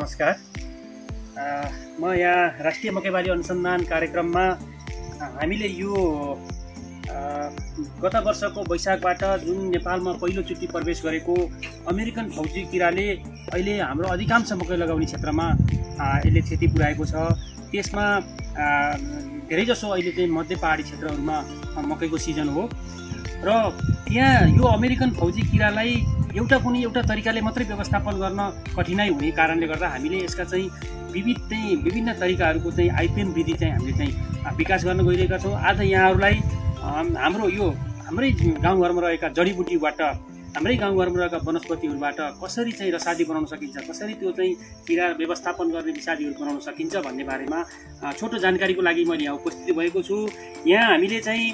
नमस्कार। म यहाँ राष्ट्रिय मकैबारी अनुसन्धान कार्यक्रममा हामीले यो गत वर्षको वैशाखबाट जुन नेपालमा पहिलोचोटि प्रवेश गरेको अमेरिकन फौजी किराले अहिले हाम्रो अधिकांश मकै लगाउने क्षेत्रमा यसले क्षति पुर्याएको छ। त्यसमा धेरैजसो अहिले चाहिँ मध्य पहाडी क्षेत्रहरूमा मकैको सिजन हो। र यहाँ यो अमेरिकन फौजी किरालाई एउटा कुनै एउटा तरिकाले मात्रै व्यवस्थापन गर्न कठिनाइ हुने कारणले गर्दा हामीले यसका चाहिँ विविध चाहिँ विभिन्न तरिकाहरूको चाहिँ आइपिएम विधि चाहिँ हामीले चाहिँ विकास गर्न गइरहेका छौँ। आज यहाँहरूलाई हाम्रो यो हाम्रै गाउँघरमा रहेका जडीबुटीबाट हाम्रै गाउँघरमा रहेका वनस्पतिहरूबाट कसरी चाहिँ रसादी बनाउन सकिन्छ कसरी त्यो चाहिँ किरा व्यवस्थापन गर्ने विषादीहरू बनाउन सकिन्छ भन्ने बारेमा छोटो जानकारीको लागि मैले यहाँ उपस्थित भएको छु। यहाँ हामीले चाहिँ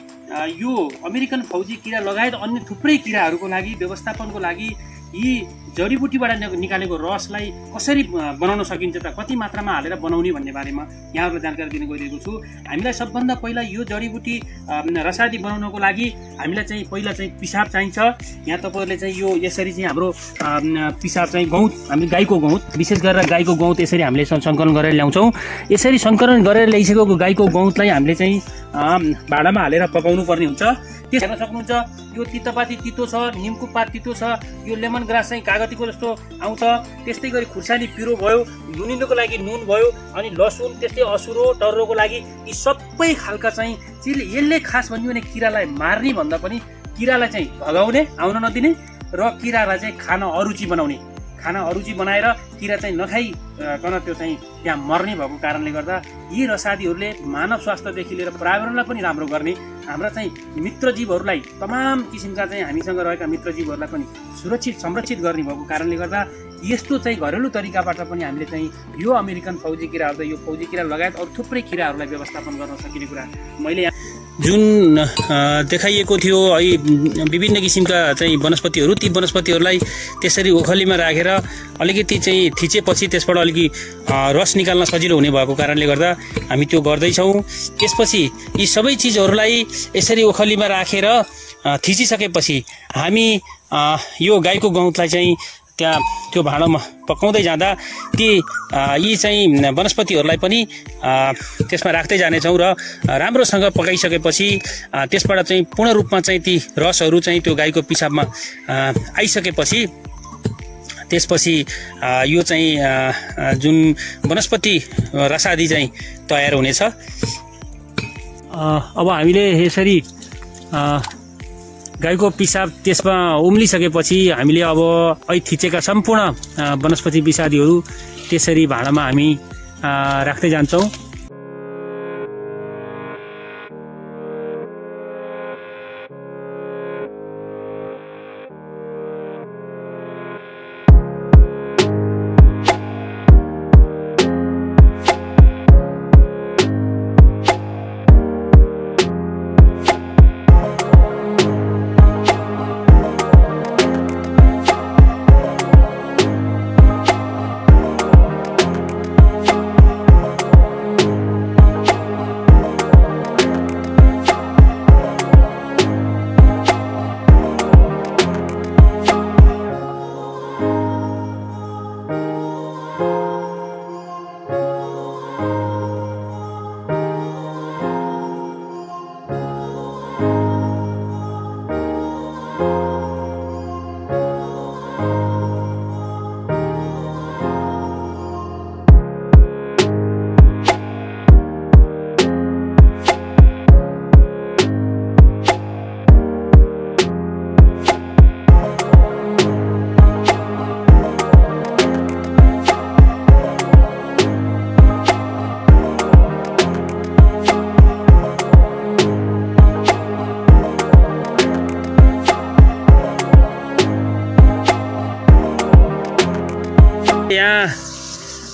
यो अमेरिकन फौजी किरा लगायत अन्य थुप्रै किराहरूको लागि व्यवस्थापनको लागि यी जडीबुटीबाट निकालेको रसलाई कसरी बनाउन सकिन्छ त कति मात्रामा हालेर बनाउने भन्ने बारेमा यहाँहरूलाई जानकारी दिन गइरहेको छु। हामीलाई सबभन्दा पहिला यो जडीबुटी रसादी बनाउनको लागि हामीलाई चाहिँ पहिला चाहिँ पिसाब चाहिन्छ। यहाँ तपाईँहरूले चाहिँ यो यसरी चाहिँ हाम्रो पिसाब चाहिँ गहुँत हामी गाईको गहुँत विशेष गरेर गाईको गहुँत यसरी हामीले सङ्कलन गरेर ल्याउँछौँ। यसरी सङ्कलन गरेर ल्याइसकेको गाईको गहुँतलाई हामीले चाहिँ भाँडामा हालेर पकाउनु पर्ने हुन्छ। त्यस हेर्न सक्नुहुन्छ यो तितेपाती तितो छ निमको पात तितो छ यो लेमन ग्रास चाहिँ कागतीको जस्तो आउँछ त्यस्तै गरी खुर्सानी पिरो भयो नुनिनुको लागि नुन भयो अनि लसुन त्यस्तै असुरो टर्रोको लागि यी सबै खालका चाहिँ चिल यसले खास भन्यो भने किरालाई मार्ने भन्दा पनि किरालाई चाहिँ भगाउने आउन नदिने र किरालाई चाहिँ खान अरुचि बनाउने। खाना अरुचि बनाएर किरा चाहिँ नखाइकन त्यो चाहिँ त्यहाँ मर्ने भएको कारणले गर्दा यी रसादीहरूले मानव स्वास्थ्यदेखि लिएर पर्यावरणलाई पनि राम्रो गर्ने हाम्रा चाहिँ मित्रजीवहरूलाई तमाम किसिमका चाहिँ हामीसँग रहेका मित्रजीवहरूलाई पनि सुरक्षित संरक्षित गर्ने भएको कारणले गर्दा यस्तो चाहिँ घरेलु तरिकाबाट पनि हामीले चाहिँ यो अमेरिकन फौजी किराहरू यो फौजी किरा लगायत अरू थुप्रै किराहरूलाई व्यवस्थापन गर्न सकिने कुरा मैले यहाँ जुन देखाइएको थियो है विभिन्न किसिमका चाहिँ वनस्पतिहरू ती वनस्पतिहरूलाई त्यसरी ओखलीमा राखेर अलिकति चाहिँ थिचेपछि त्यसबाट अलिकति रस निकाल्न सजिलो हुने भएको कारणले गर्दा हामी त्यो गर्दैछौँ। त्यसपछि यी सबै चिजहरूलाई यसरी ओखलीमा राखेर अ, थिचिसकेपछि हामी यो गाईको गहुँतलाई चाहिँ त्यहाँ त्यो भाँडोमा पकाउँदै जाँदा ती यी चाहिँ वनस्पतिहरूलाई पनि त्यसमा राख्दै जानेछौँ र राम्रोसँग पकाइसकेपछि त्यसबाट चाहिँ पूर्ण रूपमा चाहिँ ती रसहरू चाहिँ त्यो गाईको पिसाबमा आइसकेपछि त्यसपछि यो चाहिँ जुन वनस्पति रसादी चाहिँ तयार हुनेछ। अब हामीले यसरी गाईको पिसाब त्यसमा उम्लिसकेपछि हामीले अब ऐ थिचेका सम्पूर्ण वनस्पति विषादीहरू त्यसरी भाँडामा हामी राख्दै जान्छौँ।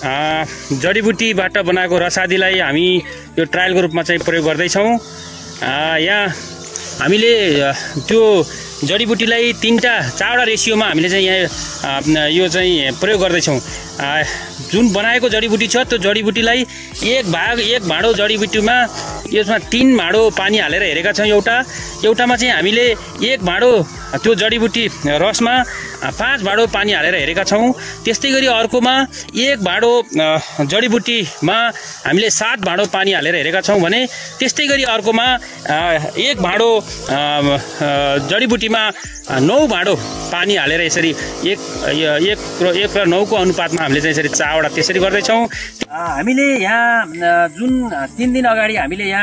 जडीबुटीबाट बनाएको रसादीलाई हामी यो ट्रायलको रूपमा चाहिँ प्रयोग गर्दैछौँ। यहाँ हामीले त्यो जडीबुटीलाई तिनवटा चारवटा रेसियोमा हामीले चाहिँ यहाँ यो चाहिँ प्रयोग गर्दैछौँ। जुन बनाएको जडीबुटी छ त्यो जडीबुटीलाई एक भाग एक भाँडो जडीबुटीमा यसमा तिन भाँडो पानी हालेर हेरेका छौँ। एउटा एउटामा चाहिँ हामीले एक भाँडो त्यो जडीबुटी रसमा पाँच भाँडो पानी हालेर हेरेका छौँ। त्यस्तै गरी अर्कोमा एक भाँडो जडीबुटीमा हामीले सात भाँडो पानी हालेर हेरेका छौँ भने त्यस्तै गरी अर्कोमा एक भाँडो जडीबुटीमा नौ भाँडो पानी हालेर यसरी एक एक र एक र नौको अनुपातमा हामीले चाहिँ यसरी चारवटा त्यसरी गर्दैछौँ। हामीले यहाँ जुन तिन दिन अगाडि हामीले यहाँ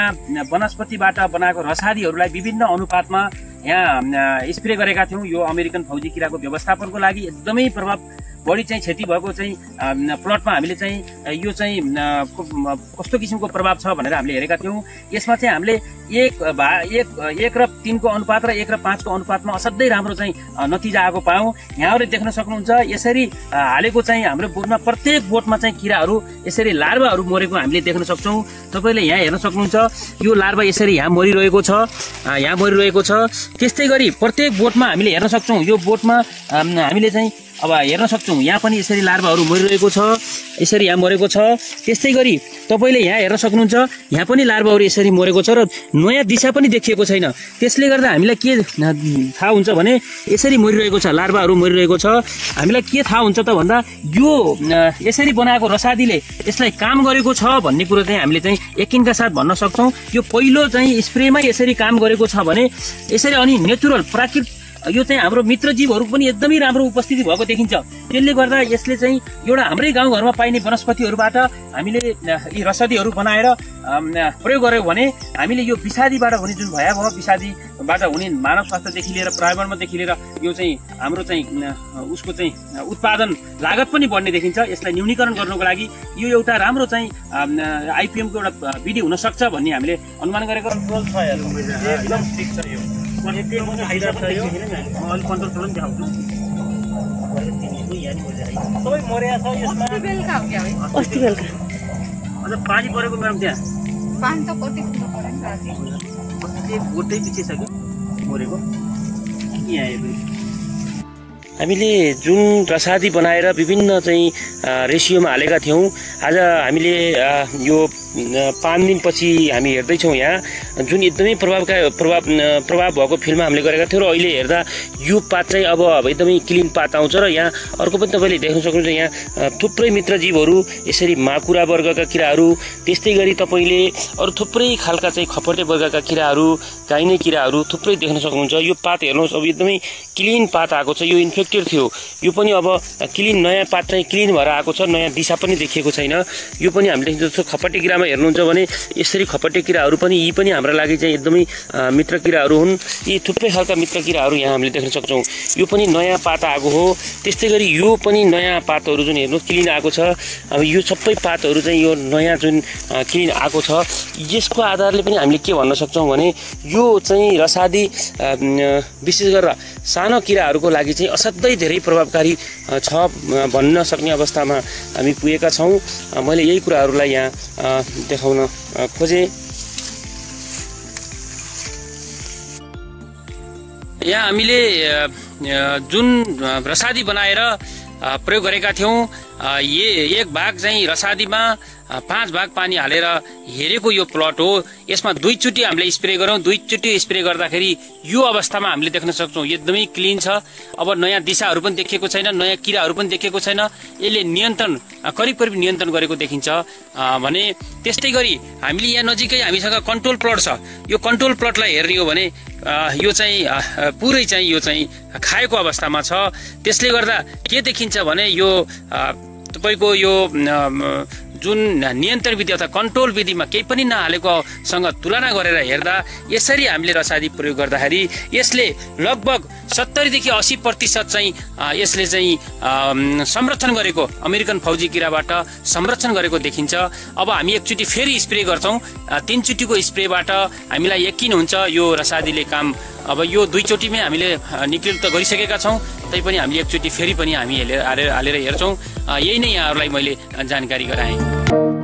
वनस्पतिबाट बनाएको रसादीहरूलाई विभिन्न अनुपातमा यहाँ स्प्रे गरेका थियौँ। यो अमेरिकन फौजी किराको व्यवस्थापनको लागि एकदमै प्रभाव बढी चाहिँ क्षति भएको चाहिँ प्लटमा हामीले चाहिँ यो चाहिँ कस्तो किसिमको प्रभाव छ भनेर हामीले हेरेका थियौँ। यसमा चाहिँ हामीले एक भा एक एक र तिनको अनुपात र एक र पाँचको अनुपातमा असाध्यै राम्रो चाहिँ नतिजा आएको पायौँ। यहाँहरूले देख्न सक्नुहुन्छ यसरी हालेको चाहिँ हाम्रो बोटमा प्रत्येक बोटमा चाहिँ किराहरू यसरी लार्भाहरू मरेको हामीले देख्न सक्छौँ। तपाईँले यहाँ हेर्न सक्नुहुन्छ यो लार्भा यसरी यहाँ मरिरहेको छ यहाँ मरिरहेको छ। त्यस्तै गरी प्रत्येक बोटमा हामीले हेर्न सक्छौँ यो बोटमा हामीले चाहिँ अब हेर्न सक्छौँ यहाँ पनि यसरी लार्भाहरू मरिरहेको छ यसरी यहाँ मरेको छ। त्यस्तै गरी तपाईँले यहाँ हेर्न सक्नुहुन्छ यहाँ पनि लार्भाहरू यसरी मरेको छ र नयाँ दिशा पनि देखिएको छैन। त्यसले गर्दा हामीलाई के थाहा हुन्छ भने यसरी मरिरहेको छ लार्भाहरू मरिरहेको छ। हामीलाई के थाहा हुन्छ त भन्दा यो यसरी बनाएको रसादीले यसलाई काम गरेको छ भन्ने कुरो चाहिँ हामीले चाहिँ यकिनका साथ भन्न सक्छौँ। यो पहिलो चाहिँ स्प्रेमै यसरी काम गरेको छ भने यसरी अनि नेचुरल प्राकृतिक यो चाहिँ हाम्रो मित्र जीवहरू पनि एकदमै राम्रो उपस्थिति भएको देखिन्छ। त्यसले गर्दा यसले चाहिँ एउटा हाम्रै गाउँघरमा पाइने वनस्पतिहरूबाट हामीले यी रसदीहरू बनाएर प्रयोग गऱ्यौँ भने हामीले यो विषादीबाट हुने जुन भयावह विषादीबाट हुने मानव स्वास्थ्यदेखि लिएर पर्यावरणदेखि लिएर यो चाहिँ हाम्रो चाहिँ उसको चाहिँ उत्पादन लागत पनि बढ्ने देखिन्छ। यसलाई न्यूनीकरण गर्नको लागि यो एउटा राम्रो चाहिँ आइपिएमको एउटा विधि हुनसक्छ भन्ने हामीले अनुमान गरेको। अलिक कन्ट्रोल पनि देखाउँछु सबै मर्या छ यसमा अस्ति बेलुका पानी परेको म्याडम त्यहाँ पानी त कति खुल्नु पऱ्यो नि राति अस्ति बोटै पछि छ कि मरेको के। यहाँ हेर्नु हामीले जुन रसादी बनाएर विभिन्न चाहिँ रेसियोमा हालेका थियौँ आज हामीले यो पाँच दिनपछि हामी हेर्दैछौँ यहाँ। जुन एकदमै प्रभावका प्रभाव प्रभाव भएको फिल्डमा हामीले गरेका थियौँ र अहिले हेर्दा यो पात चाहिँ अब एकदमै क्लिन पात आउँछ र यहाँ अर्को पनि तपाईँले देख्न सक्नुहुन्छ यहाँ थुप्रै मित्र जीवहरू यसरी माकुरा वर्गका किराहरू त्यस्तै गरी तपाईँले अरू थुप्रै खालका चाहिँ खपटे वर्गका किराहरू गाइने किराहरू थुप्रै देख्न सक्नुहुन्छ। यो पात हेर्नुहोस् अब एकदमै क्लिन पात आएको छ यो इन्फेक्टेड थियो। यो पनि अब क्लिन नयाँ पात चाहिँ क्लिन भएर आएको छ नयाँ दिशा पनि देखिएको छैन। यो पनि हामीले जस्तो खपटे किरामा हेर्नुहुन्छ भने यसरी खपटे किराहरू पनि यी पनि हाम्रा लागि चाहिँ एकदमै मित्र किराहरू हुन्। यी थुप्रै खालका मित्र किराहरू यहाँ हामीले देख्न सक्छौँ। यो पनि नयाँ पात आएको हो। त्यस्तै गरी यो पनि नयाँ पातहरू जुन हेर्नु क्लिन आएको छ। अब यो सबै पातहरू चाहिँ यो नयाँ जुन क्लिन आएको छ यसको आधारले पनि हामीले के भन्न सक्छौँ भने यो चाहिँ रसादी विशेष गरेर सानो किराहरूको लागि चाहिँ असाध्यै धेरै प्रभावकारी छ भन्न सक्ने अवस्थामा हामी पुगेका छौँ। मैले यही कुराहरूलाई यहाँ देखाउन खोजेँ। यहाँ हामीले जुन रसादी बनाएर प्रयोग गरेका थियौँ एक भाग चाहिँ रसादीमा पाँच भाग पानी हालेर हेरेको यो प्लट हो। यसमा दुईचोटि हामीले स्प्रे गऱ्यौँ दुईचोटि स्प्रे गर्दाखेरि यो अवस्थामा हामीले देख्न सक्छौँ एकदमै क्लिन छ। अब नयाँ दिशाहरू पनि देखिएको छैन नयाँ किराहरू पनि देखिएको छैन। यसले नियन्त्रण करिब करिब नियन्त्रण गरेको देखिन्छ। भने त्यस्तै गरी हामीले यहाँ नजिकै हामीसँग कन्ट्रोल प्लट छ। यो कन्ट्रोल प्लटलाई हेर्ने हो भने यो चाहिँ पुरै चाहिँ यो चाहिँ खाएको अवस्थामा छ। त्यसले गर्दा के देखिन्छ भने यो तपाईँको यो जुन नियन्त्रण विधि अथवा कन्ट्रोल विधिमा केही पनि नहालेकोसँग तुलना गरेर हेर्दा यसरी हामीले रसादी प्रयोग गर्दाखेरि यसले लगभग सत्तरीदेखि अस्सी प्रतिशत चाहिँ यसले चाहिँ संरक्षण गरेको अमेरिकन फौजी किराबाट संरक्षण गरेको देखिन्छ। अब हामी एकचोटि फेरि स्प्रे गर्छौँ। तिनचोटिको स्प्रेबाट हामीलाई यकिन हुन्छ यो रसादीले काम। अब यो दुईचोटिमै हामीले निक्लिल त गरिसकेका छौँ। तैपनि हामीले एकचोटि फेरि पनि हामी हेलेर हालेर हेर्छौँ। यही नै यहाँहरूलाई मैले जानकारी गराएँ।